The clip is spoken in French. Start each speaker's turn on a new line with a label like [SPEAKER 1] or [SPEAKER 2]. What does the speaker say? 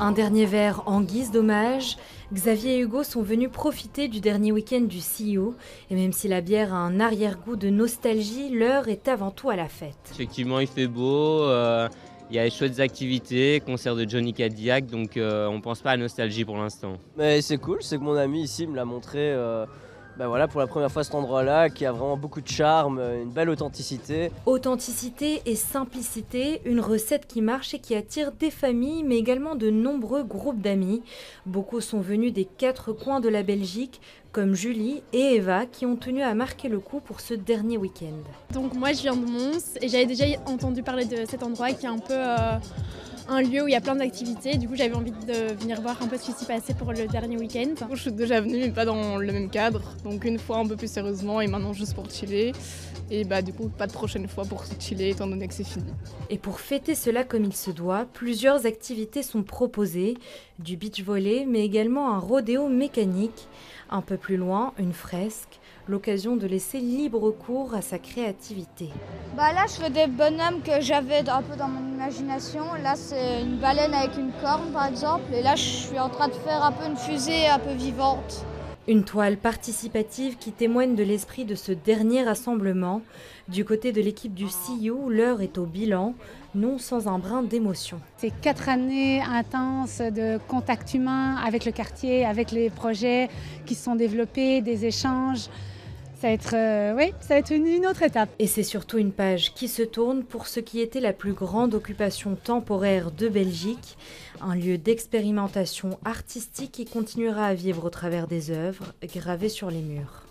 [SPEAKER 1] Un dernier verre en guise d'hommage. Xavier et Hugo sont venus profiter du dernier week-end du CEO. Et même si la bière a un arrière-goût de nostalgie, l'heure est avant tout à la fête.
[SPEAKER 2] Effectivement, il fait beau. euh, il y a des chouettes activités, concert de Johnny Cadillac, donc euh, on pense pas à nostalgie pour l'instant.
[SPEAKER 3] Mais c'est cool, c'est que mon ami ici me l'a montré euh, bah voilà, pour la première fois cet endroit-là, qui a vraiment beaucoup de charme, une belle authenticité.
[SPEAKER 1] Authenticité et simplicité, une recette qui marche et qui attire des familles, mais également de nombreux groupes d'amis. Beaucoup sont venus des quatre coins de la Belgique, comme Julie et Eva, qui ont tenu à marquer le coup pour ce dernier week-end.
[SPEAKER 4] Donc moi je viens de Mons et j'avais déjà entendu parler de cet endroit qui est un peu euh, un lieu où il y a plein d'activités. Du coup j'avais envie de venir voir un peu ce qui s'y passait pour le dernier week-end.
[SPEAKER 5] Je suis déjà venue, mais pas dans le même cadre. Donc une fois un peu plus sérieusement et maintenant juste pour chiller. Et bah du coup pas de prochaine fois pour chiller étant donné que c'est fini.
[SPEAKER 1] Et pour fêter cela comme il se doit, plusieurs activités sont proposées, du beach volley, mais également un rodéo mécanique. Un peu plus loin, une fresque, l'occasion de laisser libre cours à sa créativité.
[SPEAKER 6] Bah là, je fais des bonhommes que j'avais un peu dans mon imagination. Là, c'est une baleine avec une corne, par exemple. Et là, je suis en train de faire un peu une fusée un peu vivante.
[SPEAKER 1] Une toile participative qui témoigne de l'esprit de ce dernier rassemblement. Du côté de l'équipe du CIO, l'heure est au bilan, non sans un brin d'émotion.
[SPEAKER 7] C'est quatre années intenses de contact humain avec le quartier, avec les projets qui sont développés, des échanges. Ça va être, euh, une autre étape.
[SPEAKER 1] Et c'est surtout une page qui se tourne pour ce qui était la plus grande occupation temporaire de Belgique, un lieu d'expérimentation artistique qui continuera à vivre au travers des œuvres gravées sur les murs.